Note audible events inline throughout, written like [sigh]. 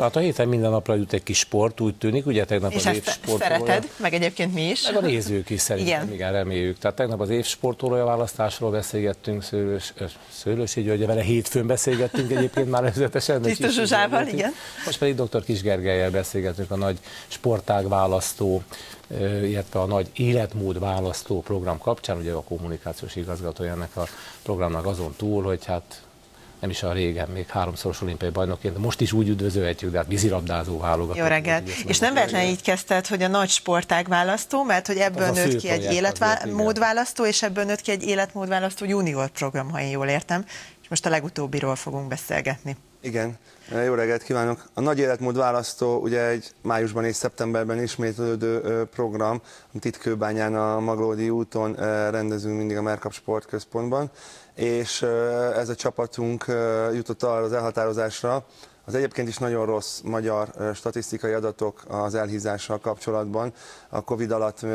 Hát a héten minden napra jut egy kis sport, úgy tűnik, ugye tegnap És az évsportolója. szereted, meg egyébként mi is. Meg a nézők is szerintem, igen. Igen. reméljük. Tehát tegnap az évsportolója választásról beszélgettünk, Szőlős, Szőlősi György, vele hétfőn beszélgettünk egyébként már előzetesen. kicsit Zsuzsával, igen. Most pedig dr. Kis Gergelyel beszélgetünk a nagy sportág választó, illetve a nagy életmód választó program kapcsán, ugye a kommunikációs igazgatója ennek a programnak azon túl, hogy hát nem is a régen, még háromszoros olimpiai bajnokként, de most is úgy üdvözölhetjük, de hát vízilabdázó válogatott. Jó reggelt. És nem véletlenül így kezdted, hogy a nagy sportág választó, mert hogy ebből a nőtt ki egy életmódválasztó, és ebből nőtt ki egy életmódválasztó junior program, ha én jól értem. És most a legutóbbiról fogunk beszélgetni. Igen, jó reggelt kívánok! A Nagy Életmód Választó ugye egy májusban és szeptemberben ismétlődő program, amit itt Kőbányán a Maglódi úton rendezünk mindig a Merkap Sportközpontban, és ez a csapatunk jutott arra az elhatározásra, az egyébként is nagyon rossz magyar statisztikai adatok az elhízással kapcsolatban. A Covid alatt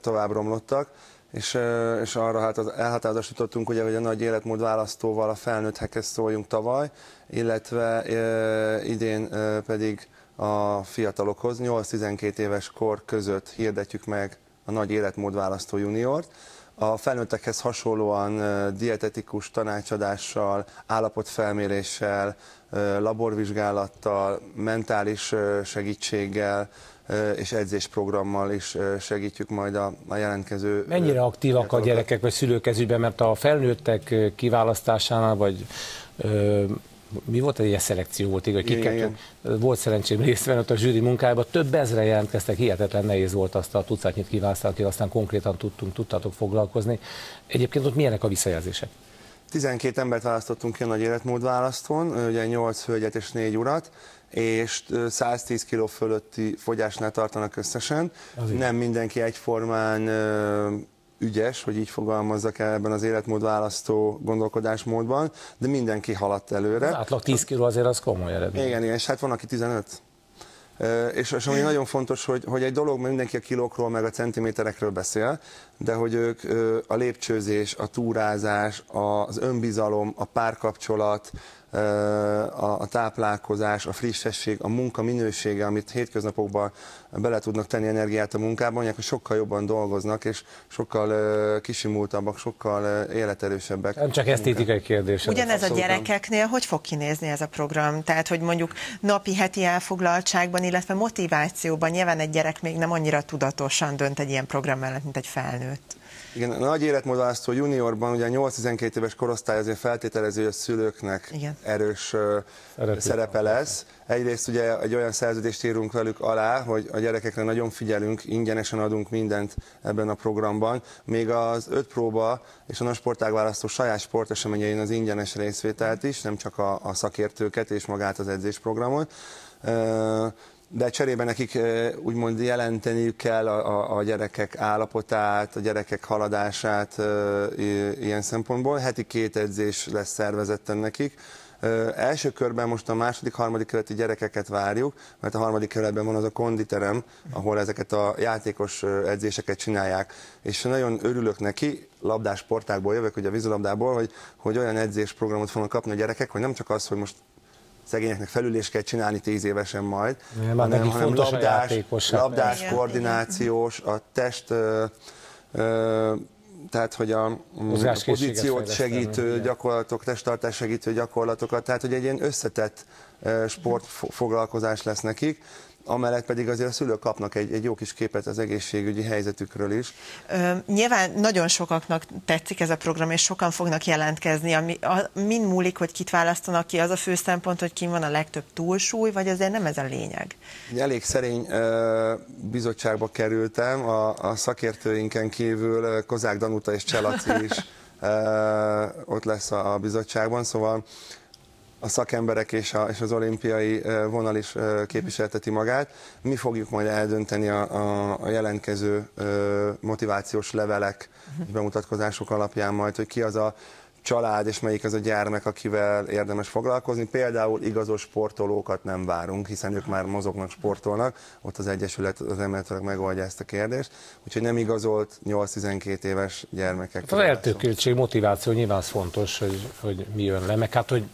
tovább romlottak, és, és arra hát az elhatározást jutottunk, ugye, hogy a nagy életmód választóval a felnőttekhez szóljunk tavaly, illetve ö, idén ö, pedig a fiatalokhoz, 8-12 éves kor között hirdetjük meg a nagy életmód választó juniort. A felnőttekhez hasonlóan dietetikus tanácsadással, állapotfelméréssel, laborvizsgálattal, mentális segítséggel és edzésprogrammal is segítjük majd a, a jelentkező. Mennyire aktívak a gyerekek vagy szülők ez ügyben, mert a felnőttek kiválasztásánál, vagy mi volt egy ilyen szelekció volt, Igen, kiket, volt szerencsém részt venni ott a zsűri munkájában, több ezre jelentkeztek, hihetetlen nehéz volt azt a tucatnyit kiválasztani, akik aztán konkrétan tudtunk, tudtatok foglalkozni. Egyébként ott milyenek a visszajelzések? 12 embert választottunk ki a nagy életmód választón, ugye 8 hölgyet és 4 urat, és ö, 110 kg fölötti fogyásnál tartanak összesen. Az igen. Nem mindenki egyformán ügyes, hogy így fogalmazzak el ebben az életmód választó gondolkodásmódban, de mindenki haladt előre. Az átlag 10 kg azért az komoly eredmény. Igen, igen, és hát van, aki 15. Ö, És, és ami nagyon fontos, hogy, hogy egy dolog, mert mindenki a kilókról meg a centiméterekről beszél, de hogy ők a lépcsőzés, a túrázás, az önbizalom, a párkapcsolat, a, táplálkozás, a frissesség, a munka minősége, amit hétköznapokban bele tudnak tenni energiát a munkában, mondják, hogy sokkal jobban dolgoznak, és sokkal kisimultabbak, sokkal életerősebbek. Nem csak esztétikai kérdés. ez. Ugyanez a gyerekeknél hogy fog kinézni ez a program? Tehát, hogy mondjuk napi, heti elfoglaltságban, illetve motivációban nyilván egy gyerek még nem annyira tudatosan dönt egy ilyen program mellett, mint egy felnőtt. Igen, a nagy életmódválasztó juniorban ugye a 8-12 éves korosztály azért feltételező, hogy a szülőknek Igen. erős ö, Szerepük szerepe lesz. Egyrészt ugye egy olyan szerződést írunk velük alá, hogy a gyerekekre nagyon figyelünk, ingyenesen adunk mindent ebben a programban. Még az öt próba és a sportágválasztó saját sporteseményein az ingyenes részvételt is, nem csak a, a szakértőket és magát az edzésprogramot. De cserébe nekik úgymond jelenteniük kell a, a, a gyerekek állapotát, a gyerekek haladását ilyen szempontból. Heti két edzés lesz szervezetten nekik. Első körben most a második, harmadik kerületi gyerekeket várjuk, mert a harmadik kerületben van az a konditerem, ahol ezeket a játékos edzéseket csinálják. És nagyon örülök neki, labdás sportákból jövök, ugye a vízilabdából, hogy, hogy olyan edzésprogramot fognak kapni a gyerekek, hogy nem csak az, hogy most szegényeknek felülést kell csinálni tíz évesen majd, Nem, hát fontos a labdás, játékosság. labdás Igen, koordinációs, a test, ö, ö, tehát hogy a, mm, a Mozgáskészséget pozíciót segítő igen. gyakorlatok, testtartás segítő gyakorlatokat, tehát hogy egy ilyen összetett sportfoglalkozás lesz nekik, amellett pedig azért a szülők kapnak egy, egy jó kis képet az egészségügyi helyzetükről is. Ö, nyilván nagyon sokaknak tetszik ez a program, és sokan fognak jelentkezni. Ami, a, mind múlik, hogy kit választanak ki, az a fő szempont, hogy ki van a legtöbb túlsúly, vagy azért nem ez a lényeg? Elég szerény ö, bizottságba kerültem, a, a szakértőinken kívül Kozák Danuta és Cselaci is [laughs] ö, ott lesz a, a bizottságban, szóval a szakemberek és, a, és az olimpiai vonal is képviselteti magát. Mi fogjuk majd eldönteni a, a, a jelentkező motivációs levelek és bemutatkozások alapján majd, hogy ki az a család, és melyik az a gyermek, akivel érdemes foglalkozni. Például igazos sportolókat nem várunk, hiszen ők már mozognak, sportolnak, ott az Egyesület az emeletileg megoldja ezt a kérdést, úgyhogy nem igazolt 8-12 éves gyermekek. Az eltökéltség, motiváció nyilván az fontos, hogy, hogy mi jön le, meg hát, hogy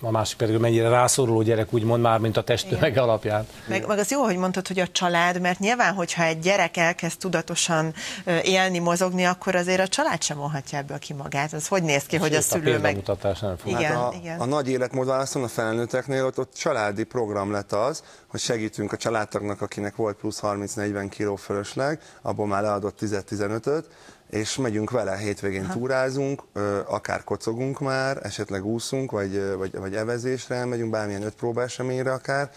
a másik pedig, mennyire rászoruló gyerek, úgymond már, mint a testtömeg alapján. Meg, meg az jó, hogy mondtad, hogy a család, mert nyilván, hogyha egy gyerek elkezd tudatosan élni, mozogni, akkor azért a család sem vonhatja ebből ki magát. Az hogy néz ki, hogy a szülő a meg... nem fog. Igen, hát a, igen. a nagy életmódválaszton a felnőtteknél ott, ott családi program lett az, hogy segítünk a családtagnak, akinek volt plusz 30-40 kiló fölösleg, abból már leadott 10-15-öt, és megyünk vele, hétvégén Aha. túrázunk, akár kocogunk már, esetleg úszunk, vagy, vagy, vagy evezésre megyünk, bármilyen öt próbaeseményre akár,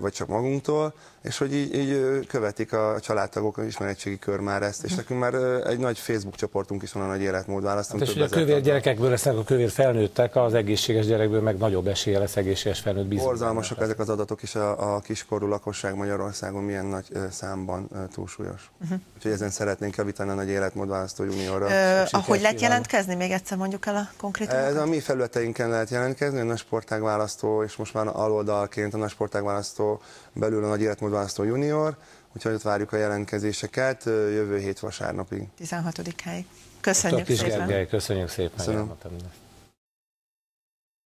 vagy csak magunktól, és hogy így, így követik a családtagok, a ismeretségi kör már ezt, és nekünk már egy nagy Facebook csoportunk is van a nagy életmód választunk. Hát és a kövér gyerekekből lesznek a kövér felnőttek, az egészséges gyerekből meg nagyobb esélye lesz egészséges felnőtt bizony. Borzalmasak ezek az adatok is a, a kiskorú lakosság Magyarországon milyen nagy számban túlsúlyos. Uh-huh. Úgyhogy ezen szeretnénk javítani a nagy életmód választó juniorra. Ö, ahogy lehet jelentkezni? Még egyszer mondjuk el a konkrét. Ez a mi felületeinken lehet jelentkezni, a nagy sportág választó, és most már aloldalként a nagy sportág választó belül a nagy életmódválasztó junior, úgyhogy ott várjuk a jelentkezéseket jövő hét vasárnapig. 16-áig. Köszönjük szépen. Gergely, köszönjük szépen. Köszönöm.